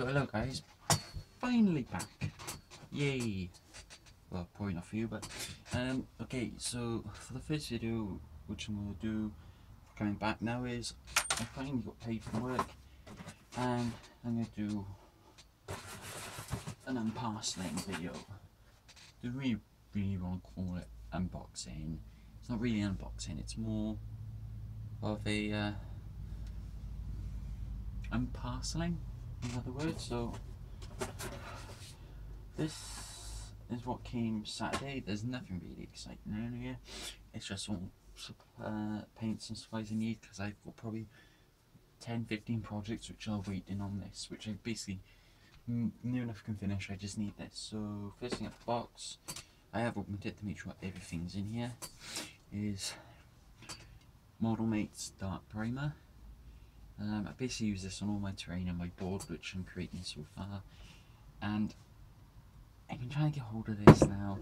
So, hello guys, finally back. Yay! Well, probably not for you, but um, okay. So for the first video, which I'm gonna do coming back now is I finally got paid from work, and I'm gonna do an unparceling video. Do we really want to call it unboxing? It's not really unboxing. It's more of a uh, unparceling. In other words, so this is what came Saturday. There's nothing really exciting in here. It's just all uh, paints and supplies I need because I've got probably 10 15 projects which are waiting on this, which I basically near enough can finish. I just need this. So, first thing at the box, I have opened it to make sure everything's in here. Is Model Mates Dark Primer. Um, I basically use this on all my terrain and my board which I'm creating so far. And I've been trying to get hold of this now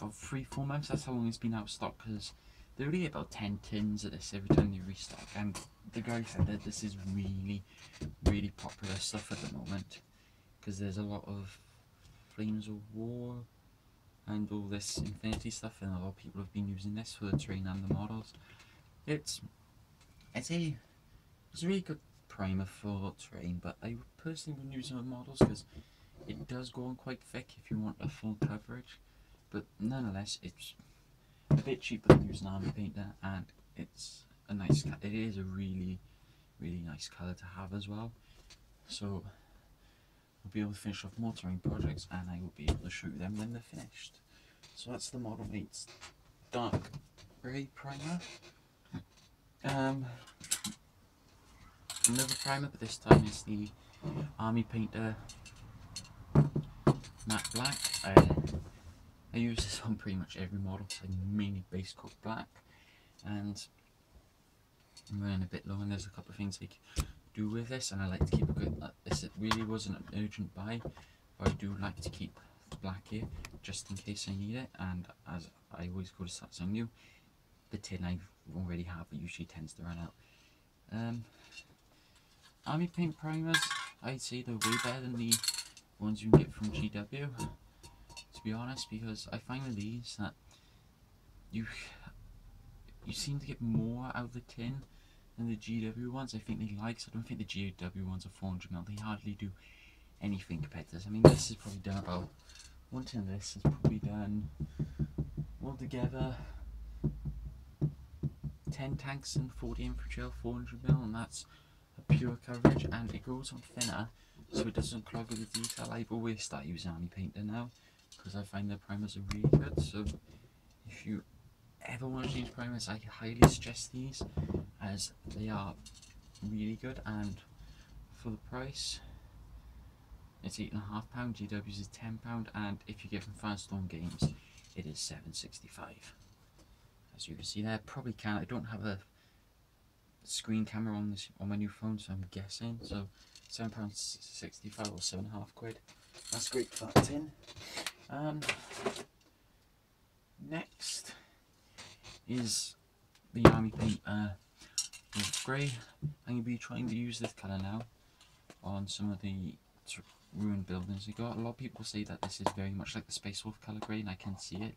about three, four months, that's how long it's been out of stock because they only about 10 tins of this every time they restock. And the guy said that this is really, really popular stuff at the moment because there's a lot of Flames of War and all this Infinity stuff and a lot of people have been using this for the terrain and the models. It's it's a it's a really good primer for terrain, but I personally wouldn't use it on models because it does go on quite thick if you want a full coverage. But nonetheless, it's a bit cheaper than using army painter, and it's a nice. It is a really, really nice color to have as well. So I'll be able to finish off more terrain projects, and I will be able to shoot them when they're finished. So that's the Model Mates Dark Grey Primer. Um, another primer, but this time it's the Army Painter Matte Black. I, I use this on pretty much every model, so mainly base coat black. And I'm running a bit low, and there's a couple of things I can do with this, and I like to keep a good. This it really wasn't an urgent buy, but I do like to keep the black here just in case I need it. And as I always go to start something new, the tin I already have but usually tends to run out. Um, army paint primers, I'd say they're way better than the ones you can get from GW, to be honest, because I find with these that you you seem to get more out of the tin than the GW ones. I think they like, so I don't think the GW ones are 400ml, they hardly do anything compared to this. I mean, this is probably done about, one tin of this is probably done altogether 10 tanks and 40 infantry 400 mil, and that's a pure coverage and it goes on thinner so it doesn't clog with the detail. I've always started using Army Painter now because I find their primers are really good so if you ever want to change primers I highly suggest these as they are really good and for the price it's eight and a half pound GW's is ten pound and if you get from Firestorm Games it is 765 as you can see there. Probably can I don't have a screen camera on this on my new phone so I'm guessing. So seven pounds 65 or seven and a half quid. That's great for that tin um, next is the army paint uh, grey. I'm to be trying to use this colour now on some of the ruined buildings we got. A lot of people say that this is very much like the Space Wolf colour grey and I can see it.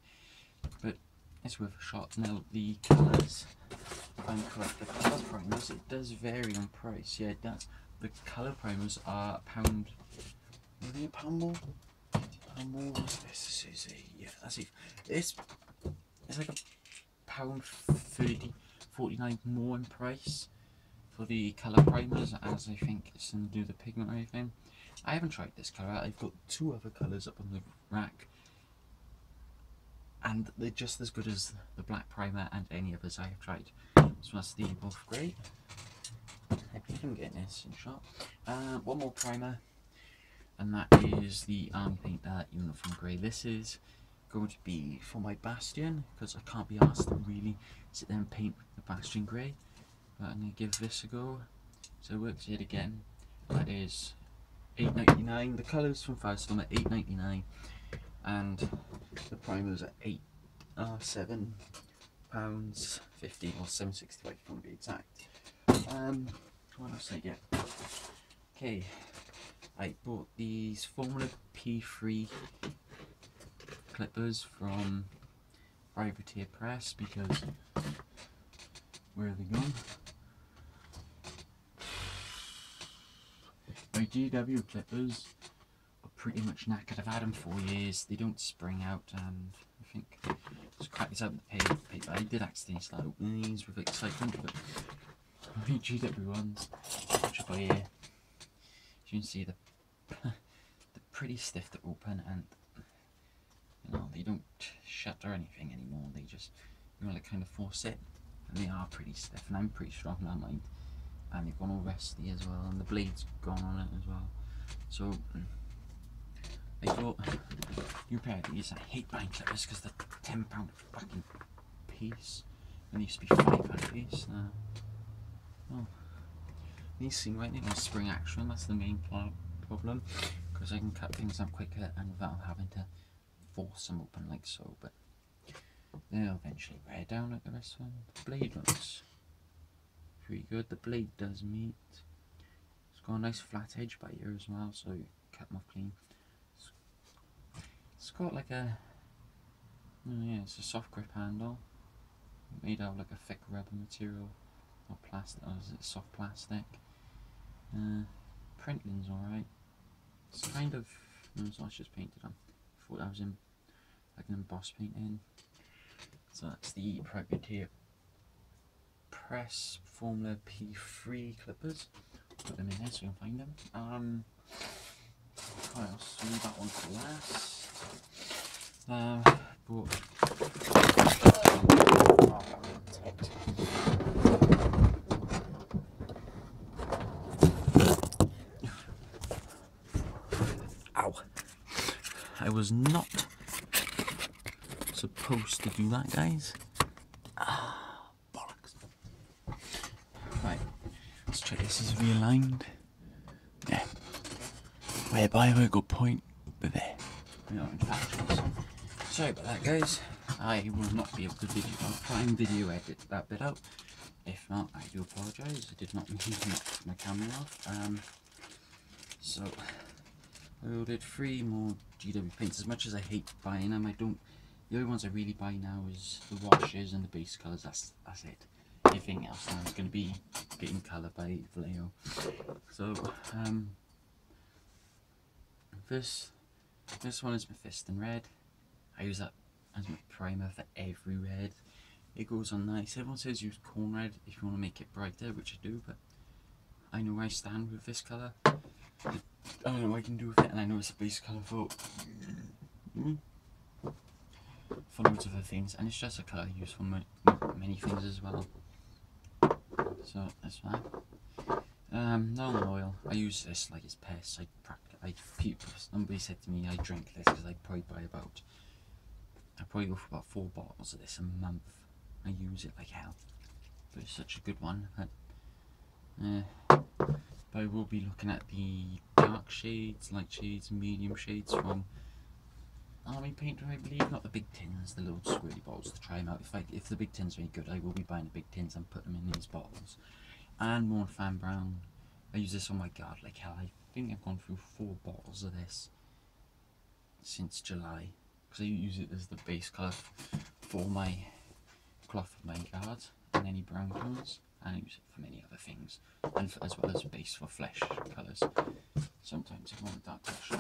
But it's worth a shot. Now the colours, if I'm correct, the colour primers, it does vary on price. Yeah, does. The colour primers are pound, are they a pound more? Pound more, what's this? This is a, yeah, that's it. It's, it's like a pound 30, 49 more in price for the colour primers as I think it's to do the pigment or anything. I haven't tried this colour, I've got two other colours up on the rack and they're just as good as the black primer and any others I have tried. So that's the Wolf Grey. I think I'm getting this in shot. Uh, one more primer, and that is the Arm Painter Uniform Grey. This is going to be for my Bastion, because I can't be asked to really sit there and paint the Bastion Grey. But I'm going to give this a go. So it works yet again. That is 8.99. The colours from Firestorm are 8.99 and the primers at eight uh, seven pounds fifty or seven sixty eight to be exact. Um, what else did I get? Okay, I bought these Formula P3 clippers from Privateer Press because where are they gone? My GW clippers pretty much knackered. I've had them for years. They don't spring out and I think it's cracked out the paper. I did accidentally start opening these with excitement but my GW ones, which are by here, you can see the they're pretty stiff to open and you know they don't shut or anything anymore. They just you know like kind of force it and they are pretty stiff and I'm pretty strong on mind, and they've gone all rusty as well and the blade's gone on it as well so I thought new pair of these I hate buying clippers because they're £10 fucking piece and they used to be £5 a piece now oh these seem right they got spring action that's the main problem because I can cut things up quicker and without having to force them open like so but They'll eventually wear down like the rest of them. The blade looks pretty good. The blade does meet. It's got a nice flat edge by here as well, so you cut them off clean. It's, got like a, oh yeah, it's a soft grip handle. Made out of like a thick rubber material, or plastic, or is it soft plastic? Uh, printing's alright. It's kind of, no, it's not just painted on. I thought that was in like an embossed painting. So that's the Privateer Press Formula P3 clippers. Put them in there so you can find them. Um, what else? Leave that one for last. Um, bought. Ow. I was not supposed to do that, guys. Ah, bollocks. Right, let's check this is realigned. Yeah. Whereby we're a good point, but there. We are in. Sorry about that, guys. I will not be able to video. I'll try and video edit that bit out. If not, I do apologise. I did not mean to knock my camera off. Um, so, I ordered three more GW paints. As much as I hate buying them, I don't the only ones I really buy now is the washes and the base colours, that's that's it. Everything else now is going to be getting colour by Vallejo. So, um, this, this one is Mephiston Red. I use that as my primer for every red. It goes on nice. Everyone says use Khorne Red if you want to make it brighter, which I do, but I know I stand with this colour. I don't know what I can do with it, and I know it's a base colour for for loads of other things and it's just a colour used for many things as well so that's fine um, Nuln Oil I use this like it's pests I I people somebody said to me I drink this because I probably buy about I probably go for about four bottles of this a month I use it like hell but it's such a good one but, uh, but I will be looking at the dark shades light shades medium shades from army painter, I believe, not the big tins, the little squirty bottles to try them out. If I, if the big tins are any good, I will be buying the big tins and put them in these bottles. And Mournfang Brown. I use this on my guard like hell. I think I've gone through four bottles of this since July because I use it as the base colour for my cloth of my guard and any brown tones and I use it for many other things and for, as well as base for flesh colours. Sometimes I want dark flesh.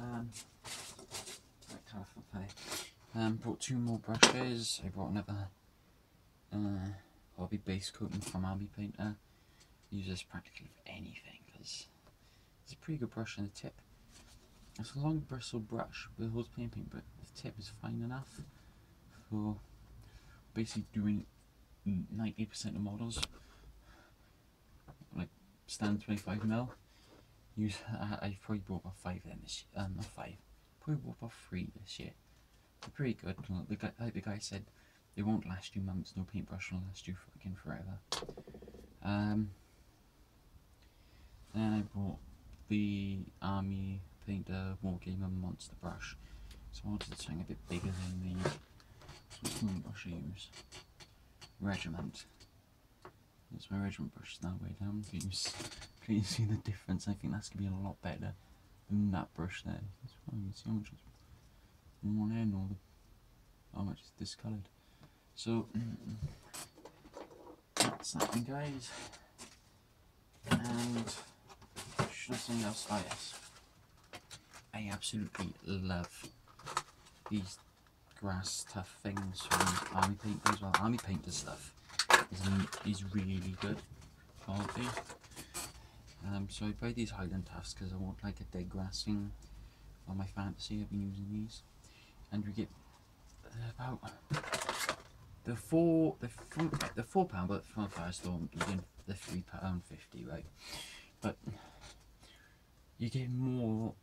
Um, um, um, brought two more brushes. I brought another uh, hobby base coating from Army Painter. Use this practically for anything because it's a pretty good brush on the tip. It's a long bristle brush with holds plain paint, but the tip is fine enough for basically doing 90% of models. Like stand 25 mil. Use uh, I probably bought about five of them this year, um, not five probably bought about three this year. They're pretty good. The guy, like the guy said they won't last you months no paintbrush will last you fucking forever. Um, then I bought the army painter wargamer monster brush So I wanted something a bit bigger than the which brush I use. Regiment. It's my regiment brush that way down. Can you, can you see the difference? I think that's gonna be a lot better than that brush there. That's see how much is one end or the, how much is discoloured. So that's that guys. And something else? Yes. I absolutely love these grass tough things from Army Paint as well. Army Painter stuff is, is really good quality. Um, so I buy these Highland Tufts because I want like a dead grass thing on my fantasy. I've been using these, and we get about the four the from the four pound, but from Firestorm you get the three pound fifty, right? But you get more.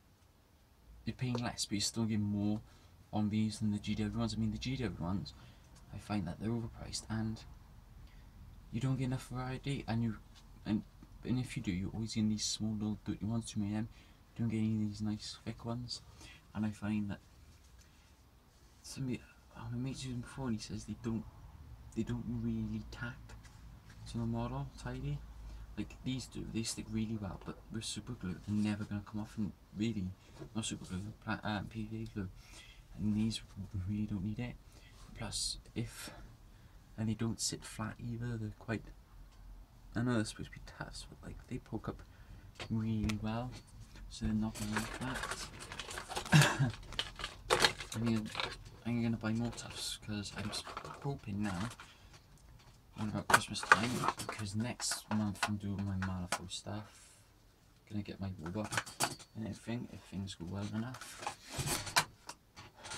You're paying less, but you're still get more on these than the GW ones. I mean, the GW ones, I find that they're overpriced and you don't get enough variety. And you, and and if you do, you're always get these small little dirty ones. Too many them. You don't get any of these nice thick ones. And I find that somebody, um, oh, my mate's using before, and he says they don't, they don't really tack to the model tidy. Like these do, they stick really well, but with super glue, they're never gonna come off. And really, not super glue, um, PVA glue and these really don't need it plus if and they don't sit flat either they're quite I know they're supposed to be tough but like they poke up really well so they're not going to flat I mean I'm going to buy more tufts because I'm hoping now on about Christmas time because next month I'm doing my Malifaux stuff gonna get my robot and everything if things go well enough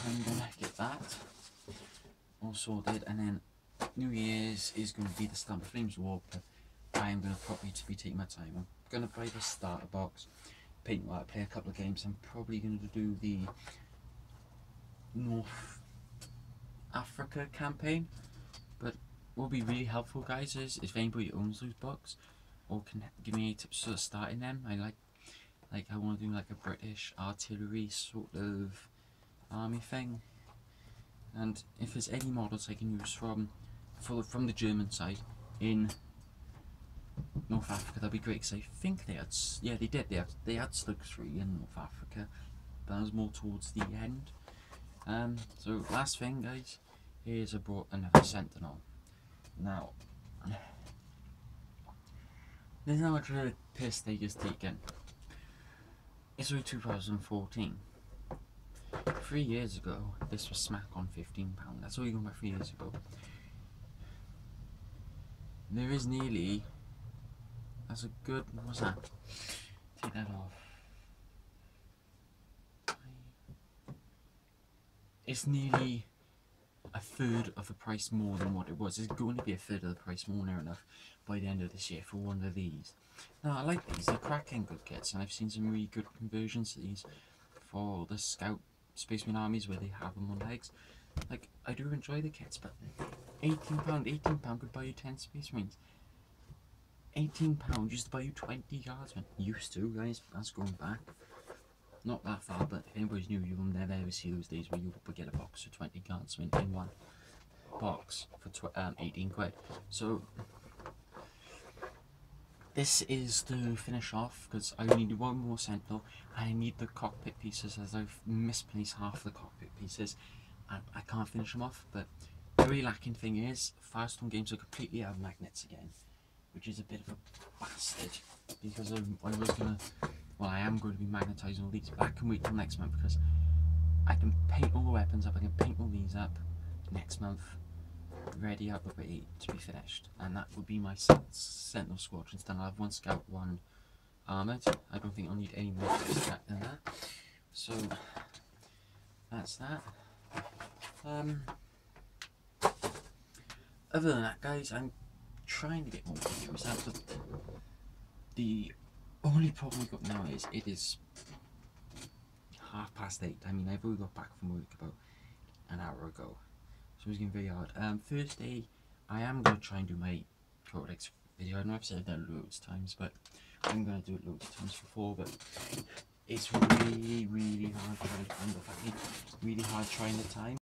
I'm gonna get that all sorted and then New Year's is going to be the Stamp Flames War but I am going to probably to be taking my time. I'm going to buy the starter box, paint white, play a couple of games. I'm probably going to do the North Africa campaign but will be really helpful guys is if anybody owns those books or can give me any tips for starting them. I like like I want to do like a British artillery sort of army thing. And if there's any models I can use from for, from the German side in North Africa that'd be great because I think they had yeah they did they had they had StuG 3 in North Africa but that was more towards the end. Um, so last thing guys is I brought another Sentinel now there's not much of a piss they just taken it's only 2014 three years ago, this was smack on £15. That's all you got about three years ago. There is nearly, that's a good, what's that? Take that off. It's nearly a third of the price more than what it was. It's going to be a third of the price more near enough by the end of this year for one of these. Now I like these, they're cracking good kits and I've seen some really good conversions to these for the Scout Space Marine armies where they have them on legs. Like, I do enjoy the kits, but £18, £18 could buy you 10 Space Marines. £18 used to buy you 20 guardsmen. Used to, guys, that's going back. Not that far, but if anybody's new, you'll never ever see those days where you get a box of 20 guardsmen in one box for um, 18 quid. So, this is to finish off because I need one more sentinel I need the cockpit pieces as I've misplaced half the cockpit pieces and I can't finish them off but the really lacking thing is Firestorm games are completely out of magnets again which is a bit of a bastard because I, I was gonna well I am going to be magnetising all these but I can wait till next month because I can paint all the weapons up I can paint all these up next month ready up way to be finished. And that would be my Sentinel squadrons then I'll have one scout, one armoured I don't think I'll need any more than that. So that's that. Um, other than that guys I'm trying to get more videos out but the only problem we've got now is it is half past eight I mean I've only got back from work about an hour ago so it's getting very hard. Um, Thursday, I am going to try and do my Codex video. I know I've said that loads of times, but I'm going to do it loads of times before. But it's really, really hard really hard trying the time.